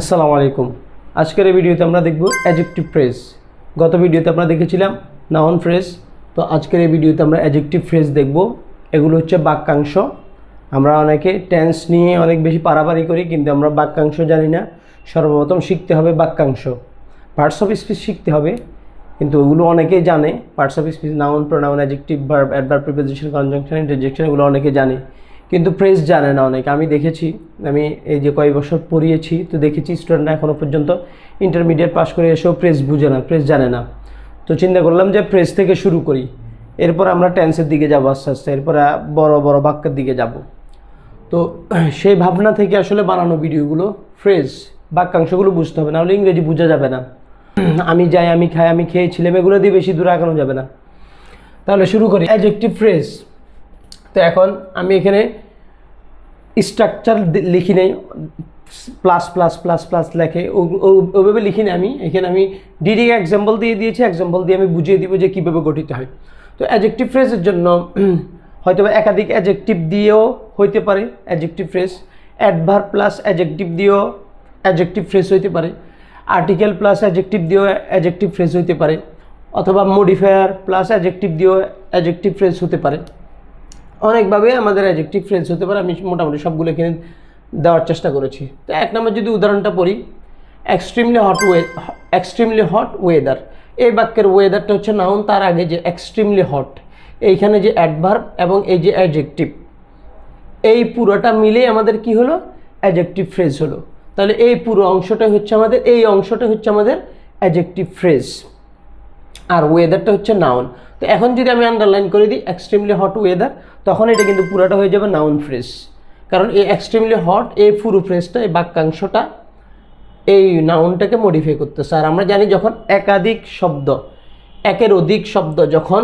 আসসালামু আলাইকুম। আজকের এই ভিডিওতে আমরা দেখব অ্যাজেক্টিভ ফ্রেজ গত ভিডিওতে আমরা দেখেছিলাম নাউন ফ্রেজ তো আজকের এই ভিডিওতে আমরা অ্যাজেক্টিভ ফ্রেজ দেখব। এগুলো হচ্ছে বাক্যাংশ। আমরা অনেকে টেন্স নিয়ে অনেক বেশি পারাপারি করি, কিন্তু আমরা বাক্যাংশ জানি না। সর্বপ্রথম শিখতে হবে বাক্যাংশ। পার্টস অফ স্পিচ শিখতে হবে, কিন্তু ওগুলো অনেকেই জানে। Parts of speech noun pronoun adjective verb adverb preposition conjunction interjection এগুলো অনেকে জানে। কিন্তু প্রেস জানে না অনেকে। আমি দেখেছি, আমি এই যে কয়েক বছর পড়িয়েছি, তো দেখেছি স্টুডেন্টরা এখনও পর্যন্ত ইন্টারমিডিয়েট পাস করে এসেও প্রেস বুঝে না প্রেস জানে না। তো চিন্তা করলাম যে প্রেস থেকে শুরু করি। এরপর আমরা টেন্সের দিকে যাব আস্তে আস্তে, এরপর বড় বড় বাক্যের দিকে যাব। তো সেই ভাবনা থেকে আসলে বানানো ভিডিওগুলো ফ্রেজ বাক্যাংশগুলো বুঝতে হবে, নাহলে ইংরেজি বোঝা যাবে না। আমি যাই, আমি খাই, আমি খেয়েছিলাম এগুলো দিয়ে বেশি দূরে আগানো যাবে না। তাহলে শুরু করি। অ্যাজেক্টিভ ফ্রেজ তো এখন আমি এখানে স্ট্রাকচার লিখি নেই প্লাস প্লাস প্লাস প্লাস লেখে। ও- ও- ওইভাবে লিখি না আমি। এখানে আমি ডিডি এক্সাম্পল দিয়ে দিয়েছি। এক্সাম্পল দিয়ে আমি বুঝিয়ে দিব যে কীভাবে গঠিত হয়। তো অ্যাজেক্টিভ ফ্রেজের জন্য হয়তো একাধিক অ্যাজেক্টিভ দিয়েও হইতে পারে। Adjective phrase adverb plus adjective দিয়েও অ্যাজেক্টিভ ফ্রেজ হইতে পারে। আর্টিকেল প্লাস অ্যাজেক্টিভ দিয়েও অ্যাজেক্টিভ ফ্রেজ হইতে পারে। অথবা মডিফায়ার প্লাস অ্যাজেক্টিভ দিয়েও অ্যাজেক্টিভ ফ্রেজ হতে পারে। অনেকভাবে আমাদের অ্যাজেক্টিভ ফ্রেজ হতে পারে, আমি মোটামুটি সবগুলো এখানে দেওয়ার চেষ্টা করেছি। তো এক নম্বর যদি উদাহরণটা পড়ি extremely hot way extremely hot weather এই বাক্যের ওয়েদারটা হচ্ছে নাউন তার আগে যে এক্সট্রিমলি হট এইখানে যে অ্যাডভার্ব এবং এই যে অ্যাডজেক্টিভ এই পুরোটা মিলেই আমাদের কি হলো? অ্যাজেক্টিভ ফ্রেজ হলো। তাহলে এই পুরো অংশটা হচ্ছে আমাদের, এই অংশটা হচ্ছে আমাদের অ্যাজেক্টিভ ফ্রেজ আর ওয়েদারটা হচ্ছে নাউন তো এখন যদি আমি আন্ডারলাইন করে দিই এক্সট্রিমলি হট ওয়েদার তখন এটা কিন্তু পুরাটা হয়ে যাবে নাউন ফ্রেজ কারণ এই এক্সট্রিমলি হট এই পুরো ফ্রেজটা এই বাক্যাংশটা, এই নাউনটাকে মডিফাই করতেছে। আর আমরা জানি যখন একাধিক শব্দ, একের অধিক শব্দ যখন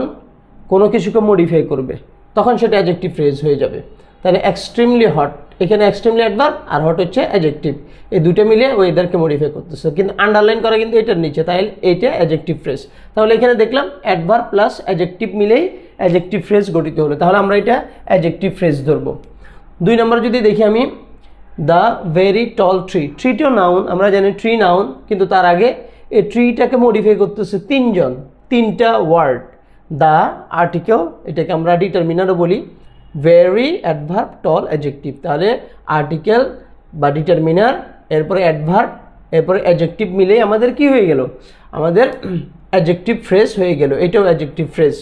কোনো কিছুকে মডিফাই করবে, তখন সেটা অ্যাজেক্টিভ ফ্রেজ হয়ে যাবে। তাহলে এক্সট্রিমলি হট এখানে এক্সট্রিমলি অ্যাডভার্ব আর হট হচ্ছে অ্যাজেক্টিভ এই দুটো মিলে ওয়েদারকে মডিফাই করতেছে। কিন্তু আন্ডারলাইন করা কিন্তু এটার নিচে তাই এইটা অ্যাজেক্টিভ ফ্রেজ তাহলে এখানে দেখলাম অ্যাডভার্ব প্লাস অ্যাজেক্টিভ মিলেই অ্যাজেক্টিভ ফ্রেজ গঠিত হলো। তাহলে আমরা এটা অ্যাজেক্টিভ ফ্রেজ ধরবো। দুই নম্বর যদি দেখি আমি দ্য ভেরি টল ট্রি ট্রিটিও নাউন আমরা জানি ট্রি নাউন কিন্তু তার আগে এই ট্রিটাকে মডিফাই করতেছে তিনজন, তিনটা ওয়ার্ড দ্য আর্টিকেল এটাকে আমরা ডিটারমিনারও বলি। ভেরি অ্যাডভার্ব টল অ্যাজেক্টিভ তাহলে আর্টিকেল বা ডিটারমিনার এরপরে অ্যাডভার্ব এরপরে অ্যাজেক্টিভ মিলেই আমাদের কি হয়ে গেল? আমাদের অ্যাজেক্টিভ ফ্রেজ হয়ে গেল। এটাও অ্যাজেক্টিভ ফ্রেজ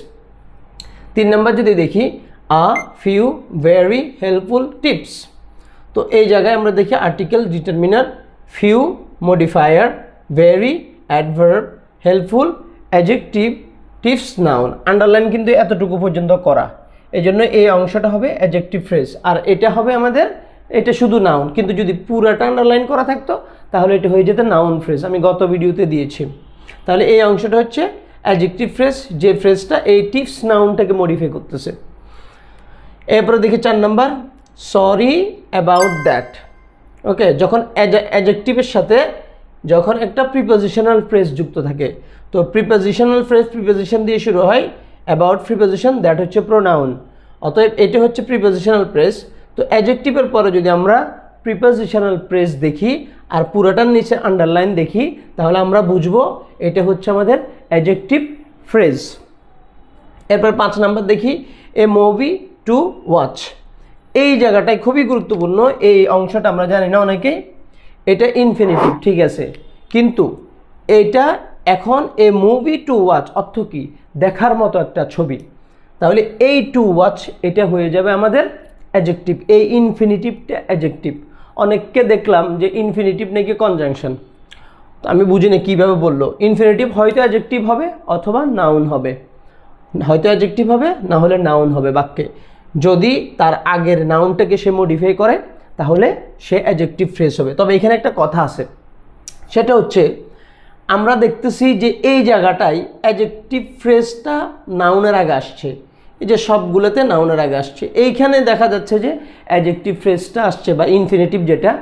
তিন নম্বর যদি দেখি a few very helpful tips তো এই জায়গায় আমরা দেখি article determiner few modifier very adverb helpful adjective tips noun underline কিন্তু এতটুকু পর্যন্ত করা। এই জন্য এই অংশটা হবে অ্যাজেক্টিভ ফ্রেজ আর এটা হবে আমাদের, এটা শুধু নাউন কিন্তু যদি পুরাটা আন্ডারলাইন করা থাকতো, তাহলে এটা হয়ে যেত নাউন ফ্রেজ আমি গত ভিডিওতে দিয়েছি। তাহলে এই অংশটা হচ্ছে অ্যাজেক্টিভ ফ্রেজ যে ফ্রেজটা এই টিপস নাউনটাকে মডিফাই করতেছে। এরপরে দেখি চার number sorry about that okay যখন অ্যাজেক্টিভের সাথে যখন একটা প্রিপোজিশনাল ফ্রেজ যুক্ত থাকে, তো প্রিপোজিশনাল ফ্রেজ প্রিপোজিশন দিয়ে শুরু হয় অ্যাবাউট প্রিপোজিশন দ্যাট হচ্ছে প্রোনাউন অতএব এটা হচ্ছে প্রিপোজিশনাল প্রেস তো অ্যাজেক্টিভের পরে যদি আমরা প্রিপোজিশনাল প্রেস দেখি আর পুরোটার নিচে আন্ডারলাইন দেখি, তাহলে আমরা বুঝব এটা হচ্ছে আমাদের অ্যাজেক্টিভ ফ্রেজ এরপর পাঁচ নাম্বার দেখি এ মুভি টু ওয়াচ এই জায়গাটায় খুবই গুরুত্বপূর্ণ, এই অংশটা আমরা জানি না অনেকে এটা ইনফিনিটিভ ঠিক আছে। কিন্তু এটা এখন এ মুভি টু ওয়াচ অর্থ কি? দেখার মতো একটা ছবি। তাহলে এই টু ওয়াচ, এটা হয়ে যাবে আমাদের অ্যাজেক্টিভ এই ইনফিনিটিভটা অ্যাজেক্টিভ অনেককে দেখলাম যে ইনফিনিটিভ নাকি কনজাংশন তো আমি বুঝি না কীভাবে বলল। ইনফিনিটিভ হয়তো অ্যাজেক্টিভ হবে অথবা নাউন হবে। হয়তো অ্যাজেক্টিভ হবে, না হলে নাউন হবে বাক্যে। যদি তার আগের নাউনটাকে সে মডিফাই করে, তাহলে সে অ্যাজেক্টিভ ফ্রেশ হবে। তবে এখানে একটা কথা আছে। সেটা হচ্ছে আমরা দেখতেছি যে এই জায়গাটায় অ্যাজেক্টিভ ফ্রেজটা নাউনের আগে আসছে। এই যে সবগুলোতে নাউনের আগে আসছে। এইখানে দেখা যাচ্ছে যে অ্যাজেক্টিভ ফ্রেজটা আসছে বা ইনফিনিটিভ যেটা,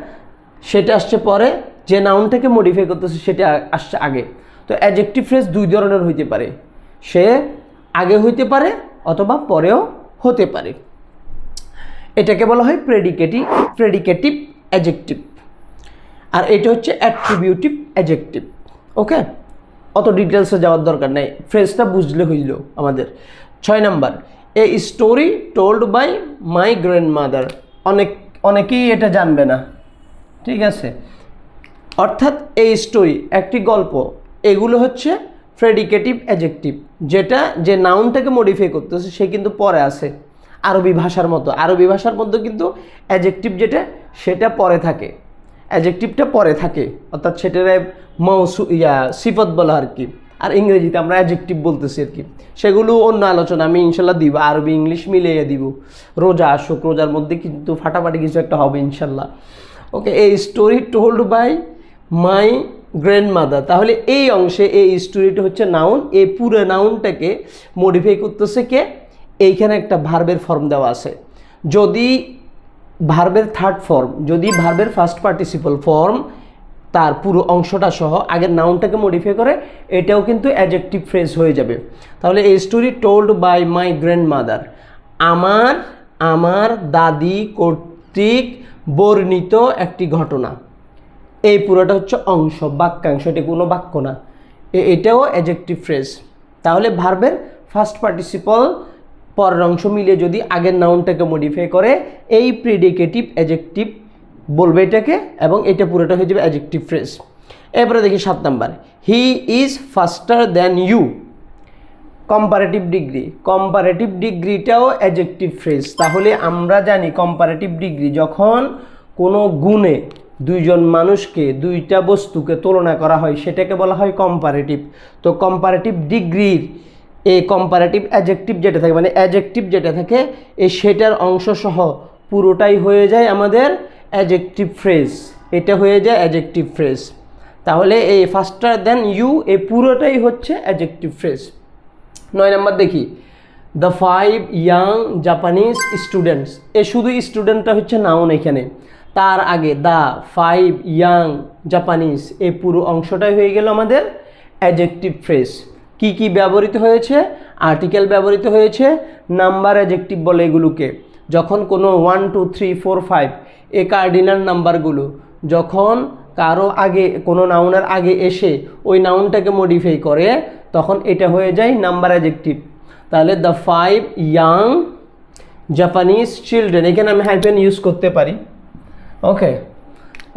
সেটা আসছে পরে, যে নাউনটাকে মডিফাই করতেছে সেটা আসছে আগে। তো অ্যাজেক্টিভ ফ্রেজ দুই ধরনের হইতে পারে। সে আগে হইতে পারে অথবা পরেও হতে পারে। এটাকে বলা হয় প্রেডিকেটিভ প্রেডিকেটিভ অ্যাজেক্টিভ আর এটা হচ্ছে অ্যাট্রিবিউটিভ অ্যাজেক্টিভ ওকে অত ডিটেলসে যাওয়ার দরকার নেই। ফ্রেজটা বুঝলে হইল আমাদের। ছয় number, a story told by my grandmother অনেক, অনেকেই এটা জানবে না। ঠিক আছে? অর্থাৎ এই স্টোরি একটি গল্প, এগুলো হচ্ছে প্রেডিকেটিভ অ্যাজেক্টিভ যেটা যে নাউনটাকে মডিফাই করতেছে, সে কিন্তু পরে আছে। আরবি ভাষার মতো। আরবি ভাষার মধ্যে কিন্তু অ্যাজেক্টিভ যেটা, সেটা পরে থাকে। অ্যাজেক্টিভটা পরে থাকে, অর্থাৎ সেটারে মৌসু, ইয়া, সিফত বলা আর কি। আর ইংরেজিতে আমরা অ্যাজেক্টিভ বলতেছি আর কি। সেগুলো অন্য আলোচনা, আমি ইনশাল্লাহ দিব, আরবি, ইংলিশ মিলিয়ে দিব। রোজা আসুক, রোজার মধ্যে কিন্তু ফাটাফাটি কিছু একটা হবে ইনশাল্লাহ। ওকে এই story told by my grandmother তাহলে এই অংশে, এই স্টোরিটা হচ্ছে নাউন এই পুরো নাউনটাকে মডিফাই করতেছে কে? এইখানে একটা ভার্বের ফর্ম দেওয়া আছে। যদি ভার্বের থার্ড ফর্ম যদি ভার্বের ফার্স্ট পার্টিসিপাল ফর্ম তার পুরো অংশটা সহ, আগের নাউনটাকে মডিফাই করে, এটাও কিন্তু অ্যাজেক্টিভ ফ্রেজ হয়ে যাবে। তাহলে এই story told by my grandmother আমার আমার দাদি কর্তৃক বর্ণিত একটি ঘটনা। এই পুরোটা হচ্ছে অংশ, বাক্যাংশ, এটি কোনো বাক্য না। এটাও অ্যাজেক্টিভ ফ্রেজ তাহলে ভার্বের ফার্স্ট পার্টিসিপল পরের অংশ মিলিয়ে যদি আগের নাউনটাকে মডিফাই করে, এই প্রিডিকেটিভ অ্যাজেক্টিভ বলবে এটাকে এবং এটা পুরোটা হয়ে যাবে অ্যাজেক্টিভ ফ্রেজ এরপরে দেখি সাত number. He is faster than you comparative degree comparative ডিগ্রিটাও adjective phrase তাহলে আমরা জানি কম্পারেটিভ ডিগ্রি যখন কোনো গুণে দুইজন মানুষকে দুইটা বস্তুকে তুলনা করা হয়, সেটাকে বলা হয় কম্পারেটিভ তো কম্পারেটিভ ডিগ্রির এই কম্পারেটিভ অ্যাজেক্টিভ যেটা থাকে মানে অ্যাজেক্টিভ যেটা থাকে এই সেটার অংশ সহ পুরোটাই হয়ে যায় আমাদের অ্যাজেক্টিভ ফ্রেজ এটা হয়ে যায় অ্যাজেক্টিভ ফ্রেজ তাহলে এই ফাস্টার দেন ইউ এই পুরোটাই হচ্ছে অ্যাজেক্টিভ ফ্রেজ নয় নাম্বার দেখি। The five young Japanese students এ শুধু স্টুডেন্টটা হচ্ছে নাউন এখানে। তার আগে দ্য ফাইভ ইয়াং জাপানিজ এই পুরো অংশটাই হয়ে গেল আমাদের অ্যাজেক্টিভ ফ্রেজ কি কি ব্যবহৃত হয়েছে? আর্টিকেল ব্যবহৃত হয়েছে নাম্বার অ্যাজেক্টিভ বলে এগুলোকে। যখন কোনো one two three four five এ কার্ডিনাল নাম্বারগুলো যখন কারও আগে, কোনো নাউনের আগে এসে ওই নাউনটাকে মডিফাই করে, তখন এটা হয়ে যায় নাম্বার অ্যাজেক্টিভ তাহলে the five young Japanese children এখানে আমি হাইপেন ইউজ করতে পারি। ওকে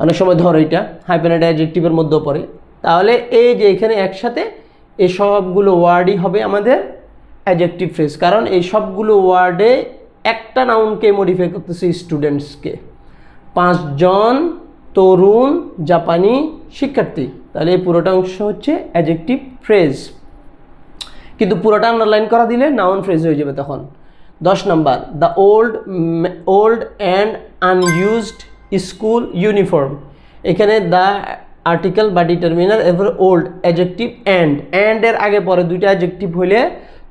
অনেক সময় ধরো এটা হাইপেন এটা অ্যাজেক্টিভের মধ্যেও পড়ে। তাহলে এই যে এখানে একসাথে এই সবগুলো ওয়ার্ডই হবে আমাদের অ্যাজেক্টিভ ফ্রেজ কারণ এই সবগুলো ওয়ার্ডে একটা নাউনকে মডিফাই করতেছে স্টুডেন্টসকে পাঁচজন তরুণ জাপানি শিক্ষার্থী। তাহলে এই পুরোটা অংশ হচ্ছে অ্যাজেক্টিভ ফ্রেজ কিন্তু পুরোটা আন্ডারলাইন করা দিলে নাউন ফ্রেজ হয়ে যাবে তখন। দশ number the old old and unused school uniform এখানে দ্য আর্টিকেল বা ডিটারমিনার এরপর ওল্ড অ্যাজেকটিভ অ্যান্ড অ্যান্ড এর আগে পরে দুইটা অ্যাজেকটিভ হইলে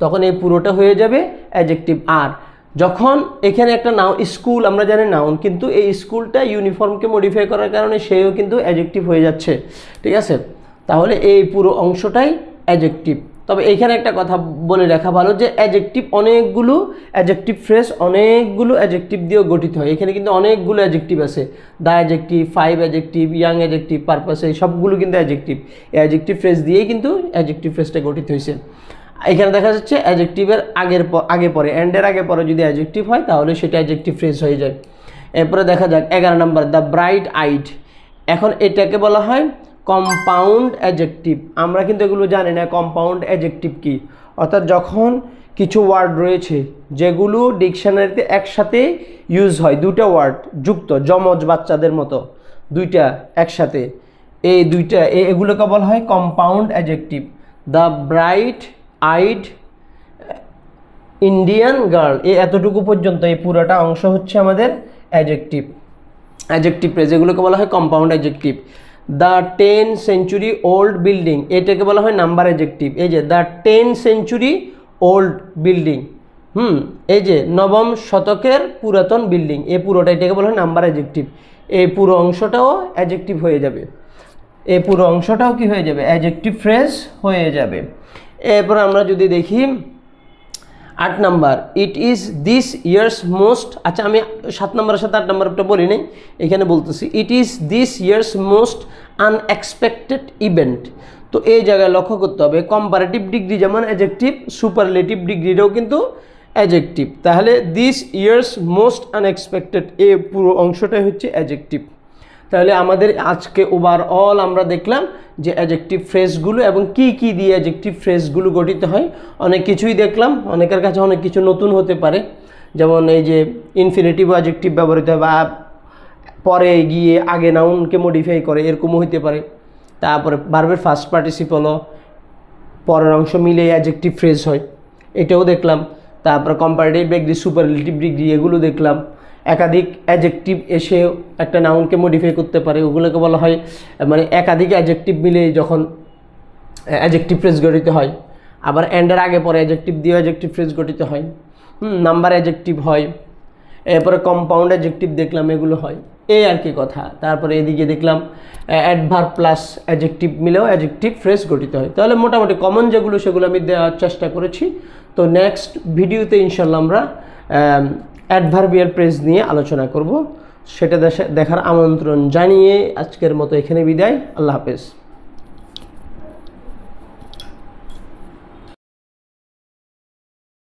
তখন এই পুরোটা হয়ে যাবে অ্যাজেকটিভ আর যখন এখানে একটা নাও স্কুল আমরা জানি নাউন কিন্তু এই স্কুলটা ইউনিফর্মকে মডিফাই করার কারণে সেও কিন্তু অ্যাজেকটিভ হয়ে যাচ্ছে। ঠিক আছে? তাহলে এই পুরো অংশটাই অ্যাজেক্টিভ তবে এইখানে একটা কথা বলে রাখা ভালো যে অ্যাজেক্টিভ অনেকগুলো অ্যাজেক্টিভ ফ্রেজ অনেকগুলো অ্যাজেক্টিভ দিয়েও গঠিত হয়। এখানে কিন্তু অনেকগুলো অ্যাজেক্টিভ আছে। The adjective five adjective young adjective purpose সবগুলো কিন্তু অ্যাজেক্টিভ এই অ্যাজেক্টিভ ফ্রেজ দিয়েই কিন্তু অ্যাজেক্টিভ ফ্রেজটা গঠিত হয়েছে। এখানে দেখা যাচ্ছে অ্যাজেক্টিভের আগের আগে পরে এন্ডের আগে পরে যদি অ্যাজেক্টিভ হয়, তাহলে সেটা অ্যাজেক্টিভ ফ্রেজ হয়ে যায়। এরপরে দেখা যাক, এগারো নম্বর দ্য ব্রাইট আইড এখন এটাকে বলা হয় কম্পাউন্ড অ্যাজেক্টিভ আমরা কিন্তু এগুলো জানি না কম্পাউন্ড অ্যাজেক্টিভ কি? অর্থাৎ যখন কিছু ওয়ার্ড রয়েছে, যেগুলো ডিকশনারিতে একসাথে ইউজ হয় দুটো ওয়ার্ড যুক্ত, যমজ বাচ্চাদের মতো, দুইটা একসাথে। এই দুইটা, এ- এগুলোকে বলা হয় compound adjective the bright eyed Indian girl এই এতটুকু পর্যন্ত, এই পুরোটা অংশ হচ্ছে আমাদের অ্যাজেক্টিভ অ্যাজেক্টিভ এগুলোকে বলা হয় compound adjective the ten century old building এটাকে বলা হয় নাম্বার অ্যাজেক্টিভ এই যে the ten century old building hmm, এই যে, নবম শতকের পুরাতন বিল্ডিং এ পুরোটা এটাকে বলা হয় নাম্বার অ্যাজেক্টিভ এই পুরো অংশটাও অ্যাজেক্টিভ হয়ে যাবে। এই পুরো অংশটাও কি হয়ে যাবে? অ্যাজেক্টিভ ফ্রেজ হয়ে যাবে। এরপর আমরা যদি দেখি আট number it is this year's most আচ্ছা আমি সাত নম্বরের সাথে আট নম্বরটা বলি নাই, এখানে বলতেছি it is this year's most unexpected event তো এই জায়গায় লক্ষ্য করতে হবে কম্পারেটিভ ডিগ্রি যেমন অ্যাজেক্টিভ সুপারলেটিভ ডিগ্রিটাও কিন্তু অ্যাজেক্টিভ তাহলে দিস ইয়ার্স মোস্ট আনএক্সপেক্টেড এ পুরো অংশটাই হচ্ছে অ্যাজেক্টিভ তাহলে আমাদের আজকে ওভারঅল আমরা দেখলাম যে অ্যাজেক্টিভ ফ্রেজগুলো এবং কি কি দিয়ে অ্যাজেক্টিভ ফ্রেজগুলো গঠিত হয়। অনেক কিছুই দেখলাম, অনেকের কাছে অনেক কিছু নতুন হতে পারে। যেমন এই যে ইনফিনিটিভ অ্যাজেক্টিভ ব্যবহৃত হয় বা পরে গিয়ে আগে নাউনকে মডিফাই করে, এরকমও হইতে পারে। তারপরে বারবার ফার্স্ট পার্টিসিপলও পরের অংশ মিলে অ্যাজেক্টিভ ফ্রেজ হয়। এটাও দেখলাম। তারপর কম্পারেটিভ ডিগ্রি সুপারলেটিভ ডিগ্রি এগুলো দেখলাম। একাধিক অ্যাজেক্টিভ এসে একটা নাউনকে মডিফাই করতে পারে, ওগুলোকে বলা হয় মানে একাধিক অ্যাজেক্টিভ মিলে যখন অ্যাজেক্টিভ ফ্রেজ গঠিত হয়, আবার অ্যান্ডের আগে পরে অ্যাজেক্টিভ দিয়ে অ্যাজেক্টিভ ফ্রেজ গঠিত হয় নাম্বার অ্যাজেক্টিভ হয়, এরপরে কম্পাউন্ড অ্যাজেক্টিভ দেখলাম, এগুলো হয়, এই আর কি কথা। তারপরে এদিকে দেখলাম অ্যাডভার প্লাস অ্যাজেক্টিভ মিলেও অ্যাজেক্টিভ ফ্রেশ গঠিত হয়। তাহলে মোটামুটি কমন যেগুলো, সেগুলো আমি দেওয়ার চেষ্টা করেছি। তো নেক্সট ভিডিওতে ইনশাল্লাহ আমরা অ্যাডভার্বিয়াল প্রেস নিয়ে আলোচনা করব। সেটা দেখার আমন্ত্রণ জানিয়ে আজকের মতো এখানে বিদায়। আল্লাহ হাফেজ।